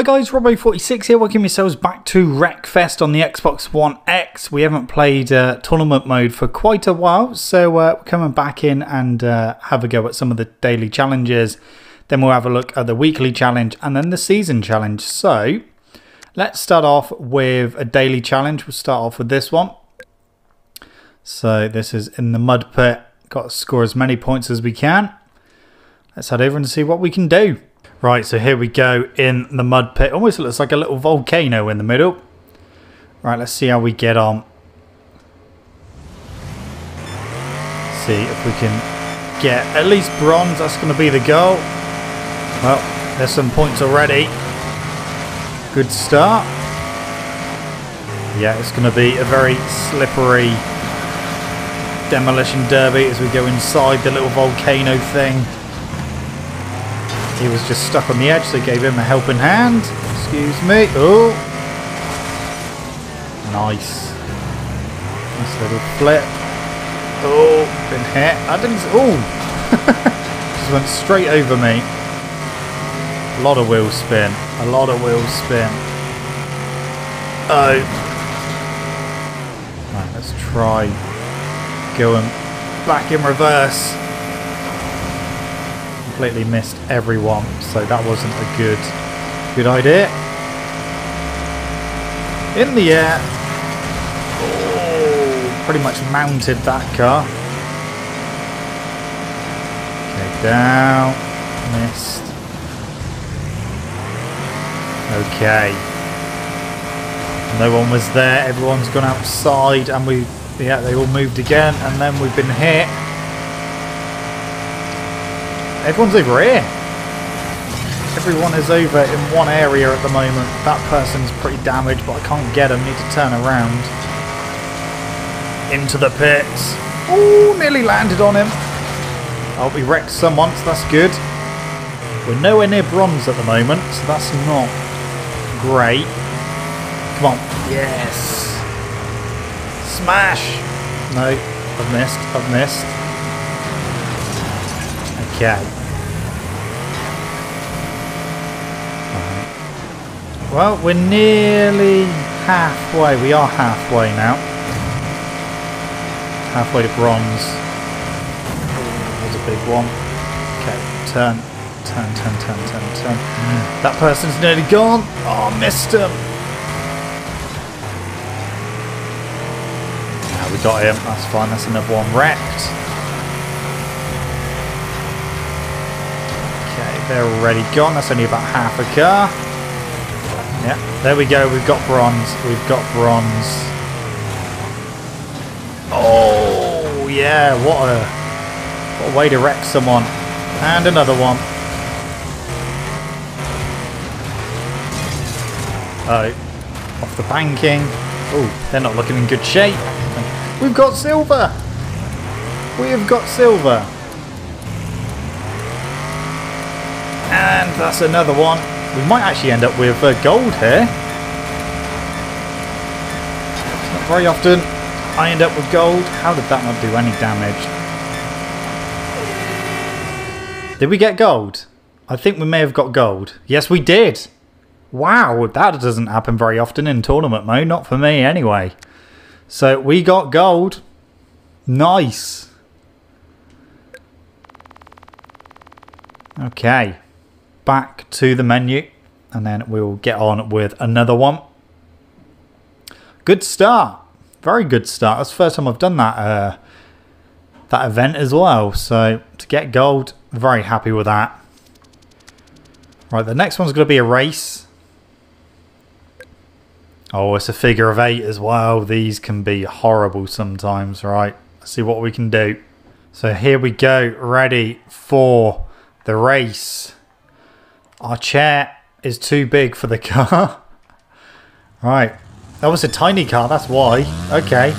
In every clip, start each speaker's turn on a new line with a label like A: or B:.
A: Hi guys, Robbo46 here, welcome yourselves back to Wreckfest on the Xbox One X. We haven't played uh, tournament mode for quite a while, so uh, we're coming back in and uh, have a go at some of the daily challenges. Then we'll have a look at the weekly challenge and then the season challenge. So, let's start off with a daily challenge. We'll start off with this one. So, this is in the mud pit. Got to score as many points as we can. Let's head over and see what we can do. Right, so here we go in the mud pit. Almost looks like a little volcano in the middle. Right, let's see how we get on. See if we can get at least bronze. That's going to be the goal. Well, there's some points already. Good start. Yeah, it's going to be a very slippery demolition derby as we go inside the little volcano thing. He was just stuck on the edge, so gave him a helping hand. Excuse me. Oh. Nice. Nice little flip. Oh, been hit. I didn't... Oh. just went straight over me. A lot of wheel spin. A lot of wheel spin. Oh. Right, let's try going back in reverse completely missed everyone, so that wasn't a good good idea. In the air. Oh, pretty much mounted that car. Okay, down. Missed. Okay. No one was there, everyone's gone outside and we yeah, they all moved again and then we've been hit. Everyone's over here. Everyone is over in one area at the moment. That person's pretty damaged, but I can't get him. Need to turn around. Into the pits. Oh, nearly landed on him. Oh, we wrecked some once, that's good. We're nowhere near bronze at the moment, so that's not great. Come on. Yes. Smash. No, I've missed. I've missed. Okay. Well, we're nearly halfway. We are halfway now. Halfway to bronze. There's a big one. Okay, turn. Turn, turn, turn, turn, turn. That person's nearly gone. Oh, missed him. Yeah, we got him. That's fine. That's another one wrecked. Okay, they're already gone. That's only about half a car. There we go. We've got bronze. We've got bronze. Oh, yeah. What a, what a way to wreck someone. And another one. Oh, off the banking. Oh, they're not looking in good shape. We've got silver. We have got silver. And that's another one. We might actually end up with uh, gold here. Not very often I end up with gold. How did that not do any damage? Did we get gold? I think we may have got gold. Yes, we did. Wow, that doesn't happen very often in tournament mode. Not for me, anyway. So we got gold. Nice. Okay back to the menu and then we'll get on with another one. Good start. Very good start. That's the first time I've done that uh, that event as well. So to get gold, very happy with that. Right, the next one's going to be a race. Oh, it's a figure of eight as well. These can be horrible sometimes, right? Let's see what we can do. So here we go, ready for the race. Our chair is too big for the car. right. That was a tiny car, that's why. Okay.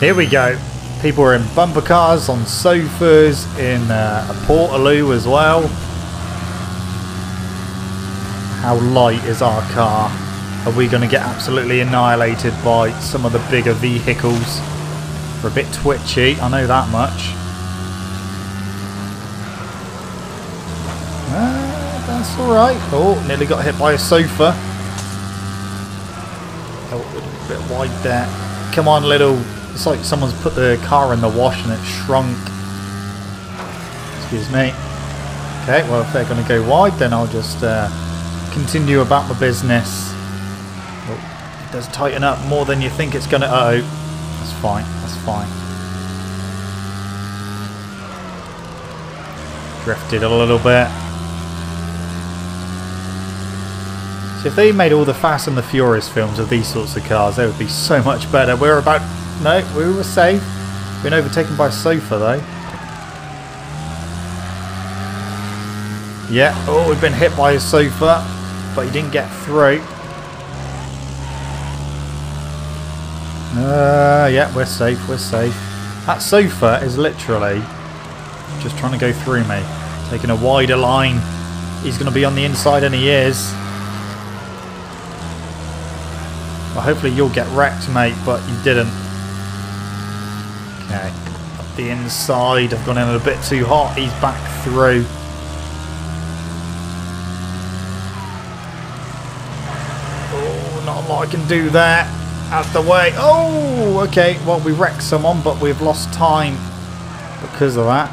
A: Here we go. People are in bumper cars, on sofas, in uh, a Portaloo as well. How light is our car? Are we going to get absolutely annihilated by some of the bigger vehicles? We're a bit twitchy, I know that much. Alright. Oh, nearly got hit by a sofa. A bit wide there. Come on, little. It's like someone's put the car in the wash and it shrunk. Excuse me. Okay, well, if they're going to go wide, then I'll just uh, continue about my business. Oh, it does tighten up more than you think it's going to. Uh oh. That's fine. That's fine. Drifted a little bit. So if they made all the Fast and the Furious films of these sorts of cars, they would be so much better. We're about... No, we were safe. Been overtaken by a sofa, though. Yeah, oh, we've been hit by a sofa, but he didn't get through. Uh, yeah, we're safe, we're safe. That sofa is literally just trying to go through me. Taking a wider line. He's going to be on the inside, and he is. Hopefully you'll get wrecked, mate, but you didn't. Okay. Up the inside. I've gone in a bit too hot. He's back through. Oh, not a lot I can do there. Out the way. Oh, okay. Well, we wrecked someone, but we've lost time because of that.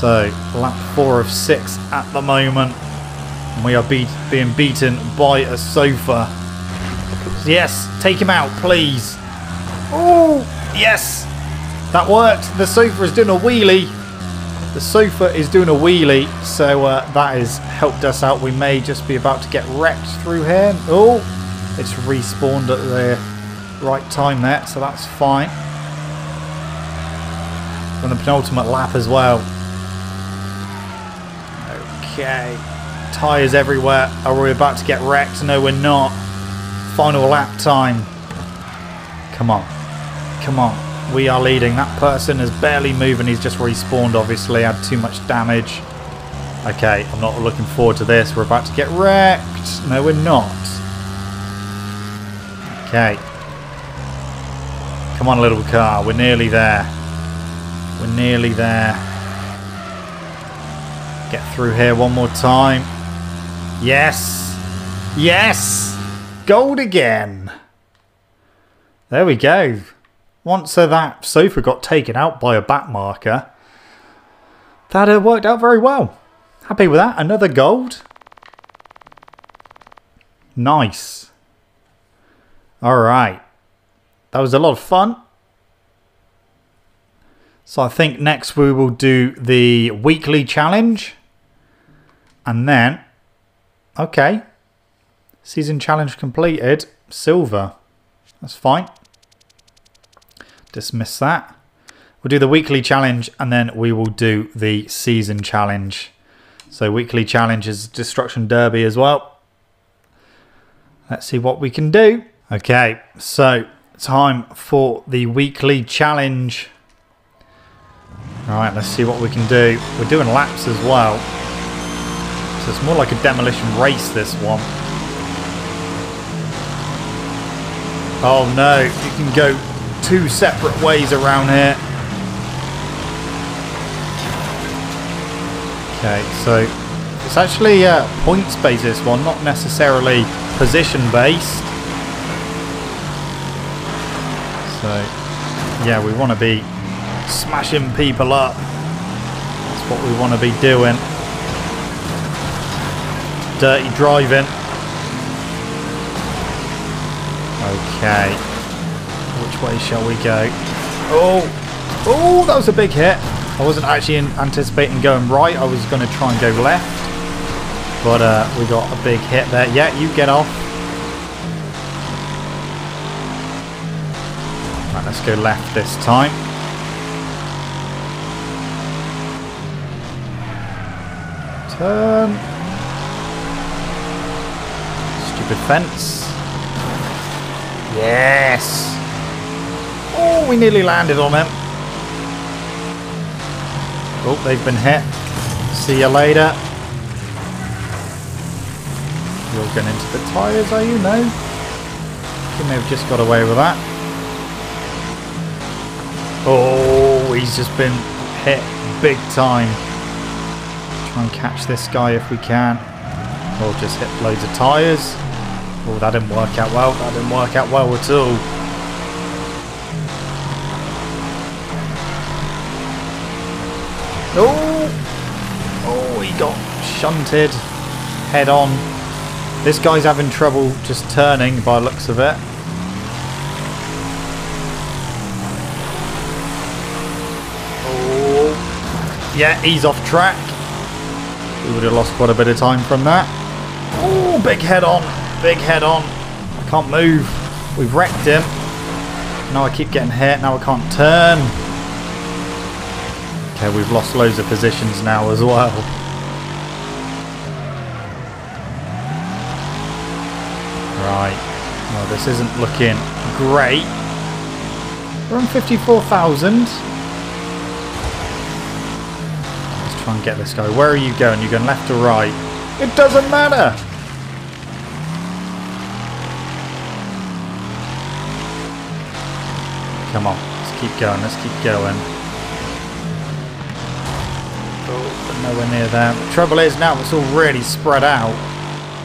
A: So, lap four of six at the moment. We are beat, being beaten by a sofa. Yes, take him out, please. Oh, yes. That worked. The sofa is doing a wheelie. The sofa is doing a wheelie, so uh, that has helped us out. We may just be about to get wrecked through here. Oh, it's respawned at the right time there, so that's fine. On the penultimate lap as well. Okay tyres everywhere. Are we about to get wrecked? No, we're not. Final lap time. Come on. Come on. We are leading. That person is barely moving. He's just respawned, obviously. Had too much damage. Okay, I'm not looking forward to this. We're about to get wrecked. No, we're not. Okay. Come on, little car. We're nearly there. We're nearly there. Get through here one more time. Yes. Yes. Gold again. There we go. Once uh, that sofa got taken out by a back marker, that uh, worked out very well. Happy with that. Another gold. Nice. All right. That was a lot of fun. So I think next we will do the weekly challenge. And then Okay. Season challenge completed. Silver. That's fine. Dismiss that. We'll do the weekly challenge and then we will do the season challenge. So weekly challenge is Destruction Derby as well. Let's see what we can do. Okay, so time for the weekly challenge. All right, let's see what we can do. We're doing laps as well. It's more like a demolition race, this one. Oh no, you can go two separate ways around here. Okay, so it's actually uh, points based this one, not necessarily position based. So yeah, we want to be smashing people up. That's what we want to be doing dirty driving. Okay. Which way shall we go? Oh! Oh, that was a big hit. I wasn't actually anticipating going right. I was going to try and go left. But uh, we got a big hit there. Yeah, you get off. Right, let's go left this time. Turn. Defense. Yes. Oh, we nearly landed on them. Oh, they've been hit. See you later. You're going into the tyres, are you? No? You may have just got away with that. Oh, he's just been hit big time. Try and catch this guy if we can. Or just hit loads of tyres. Oh, that didn't work out well. That didn't work out well at all. Oh! Oh, he got shunted. Head on. This guy's having trouble just turning by looks of it. Oh. Yeah, he's off track. We would have lost quite a bit of time from that. Oh, big head on. Big head on. I can't move. We've wrecked him. Now I keep getting hit. Now I can't turn. Okay, we've lost loads of positions now as well. Right. Well, this isn't looking great. We're on 54,000. Let's try and get this guy. Where are you going? You're going left or right? It doesn't matter! Come on. Let's keep going. Let's keep going. Oh, nowhere near there. The trouble is now it's all really spread out.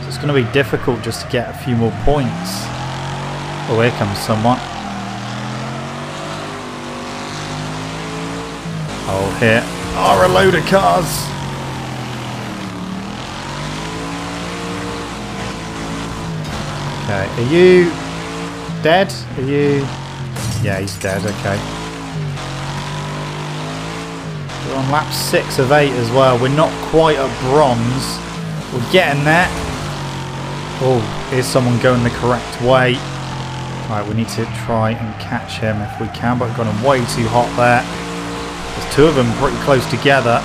A: So it's going to be difficult just to get a few more points. Oh, here comes someone. Oh, here are a load of cars. Okay, are you dead? Are you... Yeah, he's dead, okay. We're on lap 6 of 8 as well. We're not quite at bronze. We're getting there. Oh, here's someone going the correct way. Right, we need to try and catch him if we can, but got him way too hot there. There's two of them pretty close together.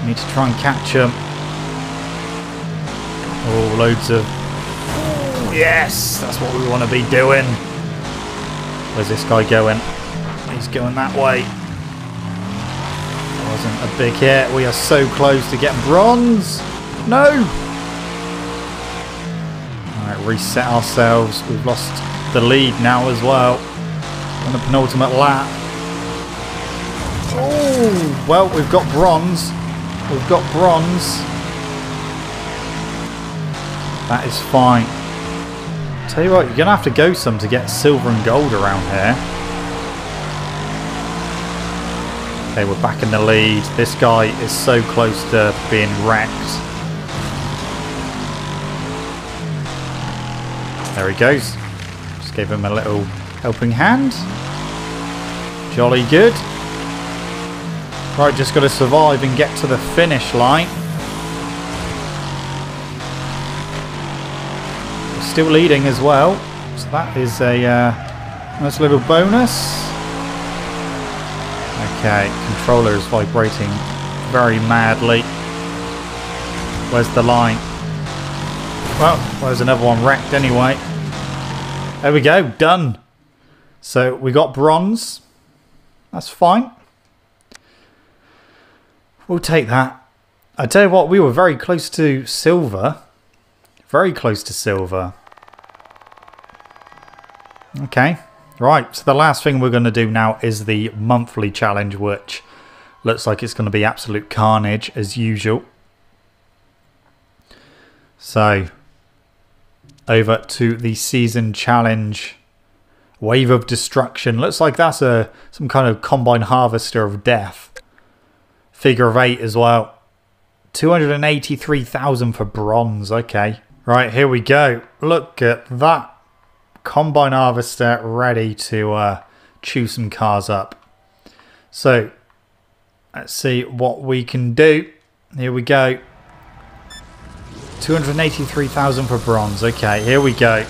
A: We need to try and catch him. Oh, loads of... Yes, that's what we want to be doing. Where's this guy going? He's going that way. Wasn't a big hit. We are so close to getting bronze. No! Alright, reset ourselves. We've lost the lead now as well. On the penultimate lap. Oh! Well, we've got bronze. We've got bronze. That is fine. Tell you what, you're going to have to go some to get silver and gold around here. Okay, we're back in the lead. This guy is so close to being wrecked. There he goes. Just gave him a little helping hand. Jolly good. Right, just got to survive and get to the finish line. Still leading as well. So that is a uh, nice little bonus. Okay, controller is vibrating very madly. Where's the line? Well, there's another one wrecked anyway. There we go, done. So we got bronze. That's fine. We'll take that. I tell you what, we were very close to silver. Very close to silver. Okay. Right, so the last thing we're going to do now is the monthly challenge, which looks like it's going to be absolute carnage as usual. So, over to the season challenge. Wave of Destruction. Looks like that's a some kind of combine harvester of death. Figure of eight as well. 283,000 for bronze. Okay. Right, here we go. Look at that combine harvester ready to uh, chew some cars up. So let's see what we can do. Here we go. 283,000 for bronze. Okay, here we go.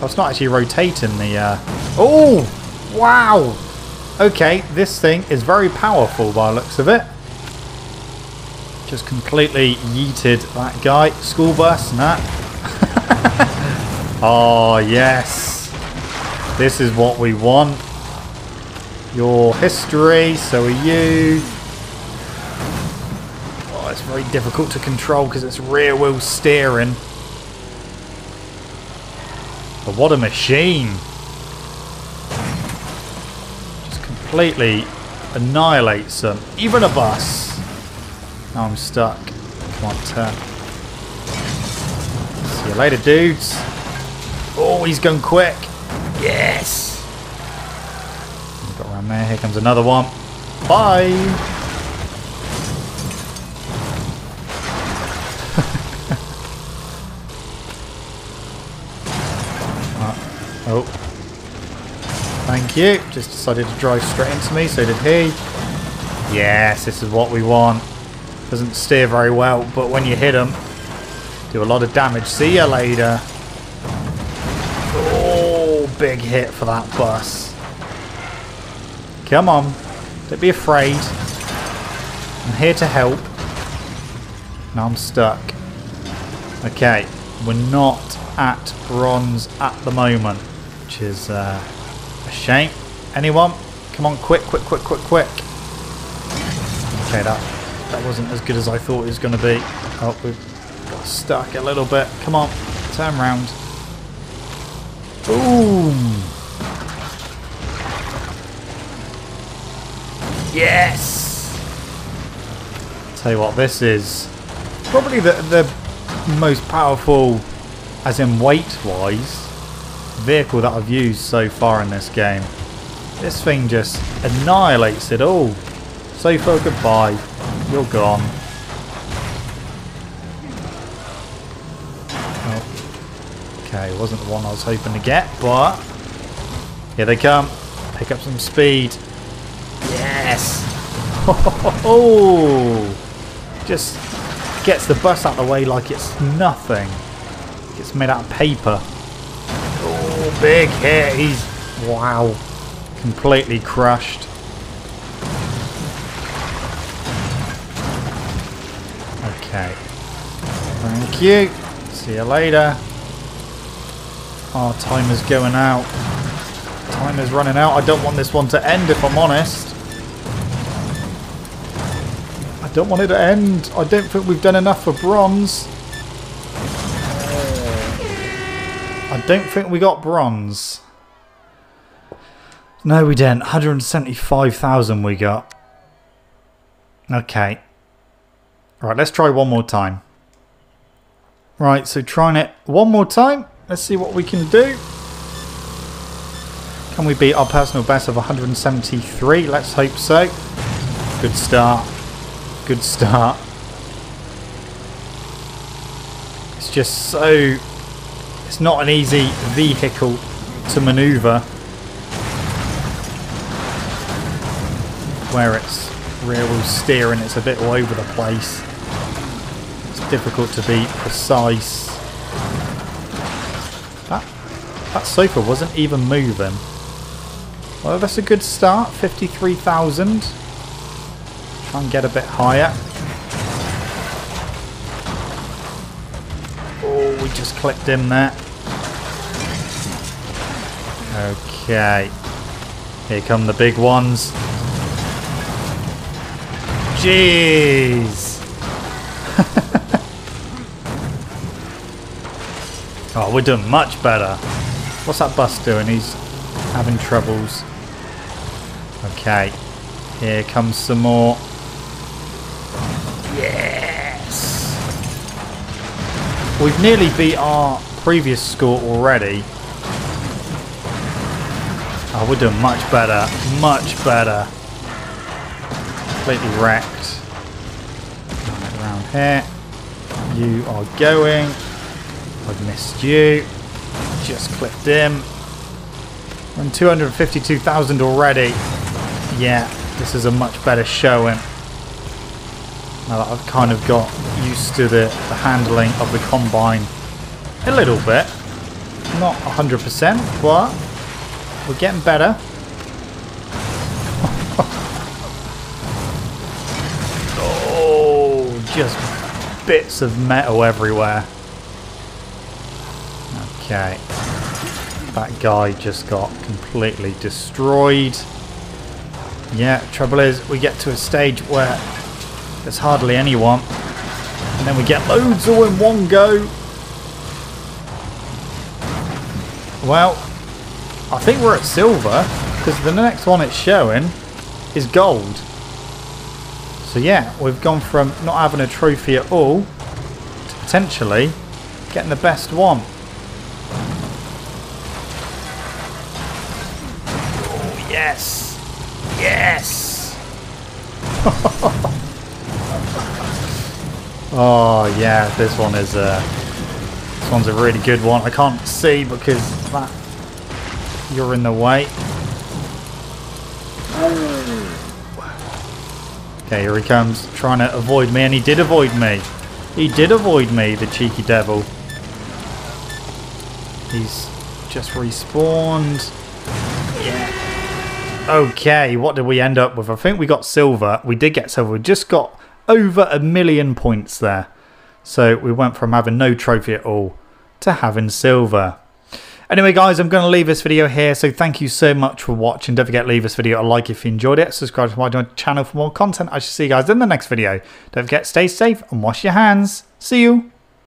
A: Oh, it's not actually rotating the... Uh... Oh! Wow! Okay, this thing is very powerful by looks of it. Just completely yeeted that guy. School bus, nah. Oh, yes. This is what we want. You're history, so are you. Oh, it's very difficult to control because it's rear wheel steering. But what a machine. Just completely annihilates them. Even a bus. Now I'm stuck. Come on, turn. See you later, dudes. Oh, he's going quick. Yes. Got around there. Here comes another one. Bye. Ah, oh. Thank you. Just decided to drive straight into me, so did he. Yes, this is what we want. Doesn't steer very well, but when you hit him, do a lot of damage. See ya later. Big hit for that bus. Come on. Don't be afraid. I'm here to help. Now I'm stuck. Okay, we're not at bronze at the moment which is uh, a shame. Anyone? Come on, quick, quick, quick, quick, quick. Okay, that that wasn't as good as I thought it was going to be. Oh, we've got stuck a little bit. Come on, turn round. Boom! Yes! Tell you what, this is probably the, the most powerful, as in weight-wise, vehicle that I've used so far in this game. This thing just annihilates it all. Say for goodbye. You're gone. Okay, wasn't the one I was hoping to get, but here they come. Pick up some speed. Yes! Oh! Just gets the bus out of the way like it's nothing. It's made out of paper Oh, big hit. He's, wow, completely crushed. Okay. Thank you. See you later. Our oh, timer's going out. Time is running out. I don't want this one to end if I'm honest. I don't want it to end. I don't think we've done enough for bronze. I don't think we got bronze. No, we didn't. 175,000 we got. Okay. Right, let's try one more time. Right, so trying it one more time. Let's see what we can do. Can we beat our personal best of 173? Let's hope so. Good start. Good start. It's just so it's not an easy vehicle to manoeuvre where it's rear wheel steering, it's a bit all over the place. It's difficult to be precise. That, that sofa wasn't even moving. Well, that's a good start. 53,000. Try and get a bit higher. Oh, we just clicked him there. Okay. Here come the big ones. Jeez. oh, we're doing much better. What's that bus doing? He's having troubles. Okay. Here comes some more. Yes! We've nearly beat our previous score already. Oh, we're doing much better. Much better. Completely wrecked. Around here. You are going. I've missed you. Just clipped him. We're 252,000 already. Yeah, this is a much better showing. Now that I've kind of got used to the, the handling of the combine a little bit. Not 100%, but we're getting better. oh, just bits of metal everywhere. Okay. That guy just got completely destroyed. Yeah, trouble is we get to a stage where there's hardly anyone. And then we get loads all in one go. Well, I think we're at silver because the next one it's showing is gold. So yeah, we've gone from not having a trophy at all to potentially getting the best one. Oh, yes! Yes! oh yeah, this one is a this one's a really good one. I can't see because that you're in the way. Okay, here he comes, trying to avoid me, and he did avoid me. He did avoid me, the cheeky devil. He's just respawned. Okay, what did we end up with? I think we got silver. We did get silver. We just got over a million points there. So we went from having no trophy at all to having silver. Anyway, guys, I'm going to leave this video here. So thank you so much for watching. Don't forget to leave this video a like if you enjoyed it. Subscribe to my channel for more content. I shall see you guys in the next video. Don't forget, stay safe and wash your hands. See you.